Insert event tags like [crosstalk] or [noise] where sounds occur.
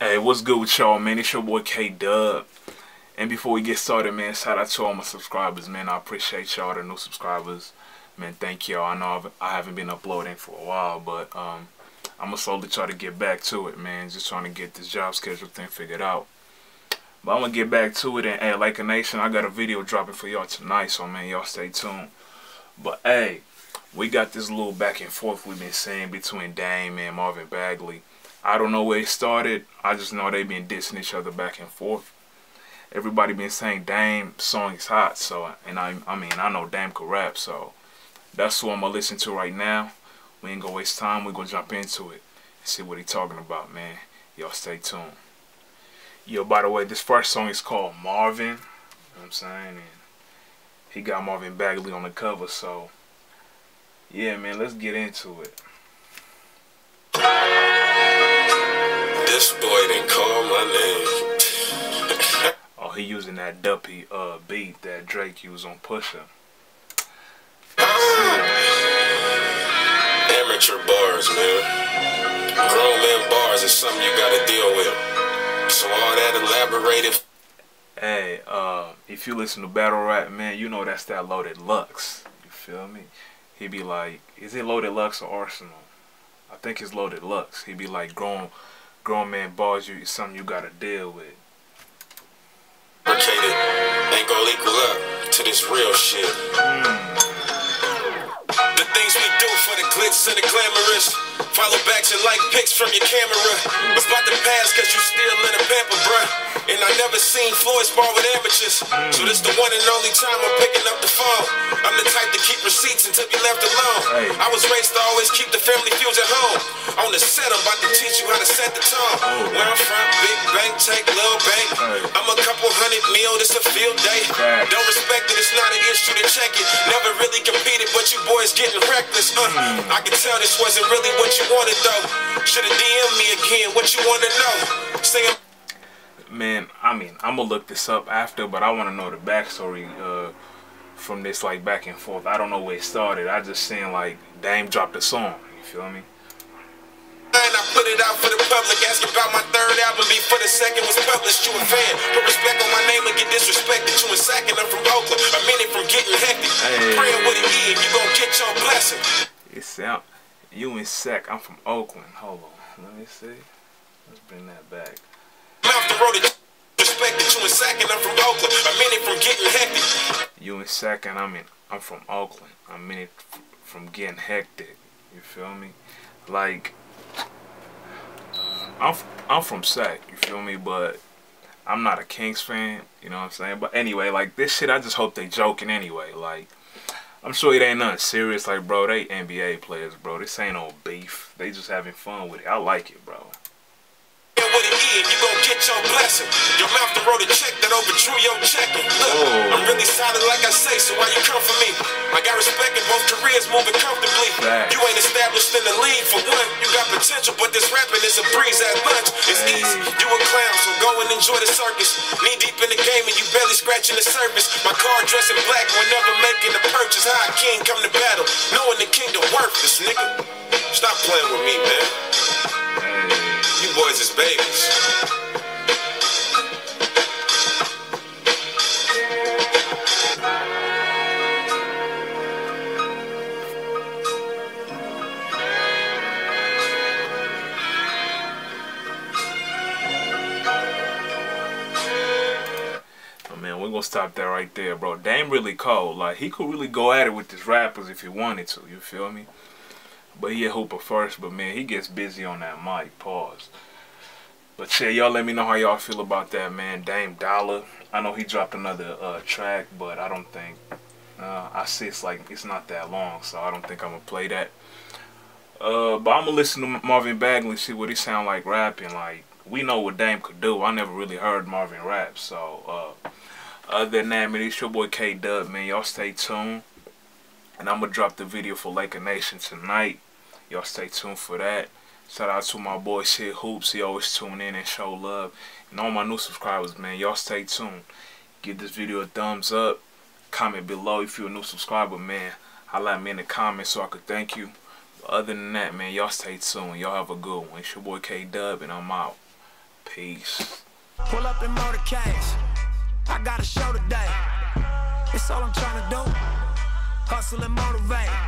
Hey, what's good with y'all, man? It's your boy K Dub. And before we get started, man, shout out to all my subscribers, man. I appreciate y'all, the new subscribers. Man, thank y'all. I know I've, I haven't been uploading for a while, but um, I'm going to slowly try to get back to it, man. Just trying to get this job schedule thing figured out. But I'm going to get back to it. And, hey, Laker Nation, I got a video dropping for y'all tonight, so, man, y'all stay tuned. But, hey, we got this little back and forth we've been seeing between Dame and Marvin Bagley. I don't know where it started. I just know they've been dissing each other back and forth. Everybody been saying Dame song is hot, so and I I mean I know Dame could rap, so that's who I'm gonna listen to right now. We ain't gonna waste time. We're gonna jump into it and see what he talking about, man. Y'all stay tuned. Yo, by the way, this first song is called Marvin. You know what I'm saying? And he got Marvin Bagley on the cover, so yeah, man, let's get into it. He using that dumpy uh beat that Drake used on Pusha. [laughs] Amateur bars, man. Grown man bars is something you gotta deal with. So all that elaborated. Hey, uh, if you listen to battle rap, man, you know that's that Loaded Lux. You feel me? He be like, is it Loaded Lux or Arsenal? I think it's Loaded Lux. He be like, grown, grown man bars you something you gotta deal with. Ain't gonna equal up to this real shit. The things we do for the glitz and the glamorous. Follow back to like pics from your camera. Was about to pass cause you still in a pamper, bruh. And I never seen Floyd spar with amateurs. So this the one and only time I'm picking up the phone. I'm the type to keep receipts until you left alone. I was raised to always keep the family feuds at home. On the set, I'm about to teach you how to set the tone. Where I'm from, big bank, take mil, this a field day. Don't respect it, it's not an issue to check it. Never really competed, but you boys getting reckless. Uh. I can tell this wasn't really what you wanted though. Should've DM me again, what you wanna know? Say man, I mean, I'm gonna look this up after, but I want to know the backstory uh, from this like back and forth. I don't know where it started. I just seen like Dame dropped a song. You feel me? Put it out for the public. Asking about my third album before the second was published. You a fan? Put respect on my name and get disrespected. You in second, I'm from Oakland. A minute from getting hectic. Hey. Praying with an E, you gon' get your blessing. It sound you in sec. I'm from Oakland. Hold on. Let me see. Let's bring that back. Mouth the road respected. You in second, I'm from Oakland. A minute from getting hectic. You in second, I'm in. I'm from Oakland. A minute from getting hectic. You feel me? Like, I'm I'm from Sac. You feel me? But I'm not a Kings fan. You know what I'm saying? But anyway, like this shit, I just hope they joking anyway. Like. I'm sure it ain't nothing serious. Like, bro, they NBA players, bro. This ain't no beef. They just having fun with it. I like it, bro you gon' get your blessing. Your mouth to wrote a check that overdrew your checking. Look, oh. I'm really solid like I say, so why you come for me? I got respect in both careers, moving comfortably. You ain't established in the league for one. You got potential, but this rapping is a breeze at lunch. It's hey. easy. You a clown, so go and enjoy the circus. Knee deep in the game and you barely scratching the surface. My car dressed in black whenever making a purchase. How a king come to battle, knowing the kingdom worthless, nigga. Stop playing with me, man. Gonna stop that right there, bro. Dame really cold. Like, he could really go at it with his rappers if he wanted to. You feel me? But he a hooper first, but man, he gets busy on that mic. Pause. But yeah, y'all let me know how y'all feel about that, man. Dame Dolla. I know he dropped another uh, track, but I don't think... Uh, I see it's like, it's not that long, so I don't think I'm to play that. Uh, but I'm to listen to Marvin Bagley, see what he sound like rapping. Like, we know what Dame could do. I never really heard Marvin rap, so... Other than that, man, it's your boy K-Dub, man. Y'all stay tuned. And I'm going to drop the video for Laker Nation tonight. Y'all stay tuned for that. Shout out to my boy Shit Hoops. He always tune in and show love. And all my new subscribers, man, y'all stay tuned. Give this video a thumbs up. Comment below if you're a new subscriber, man. Highlight me in the comments so I could thank you. But other than that, man, y'all stay tuned. Y'all have a good one. It's your boy K-Dub, and I'm out. Peace. Pull up in. I got a show today. It's all I'm trying to do. Hustle and motivate.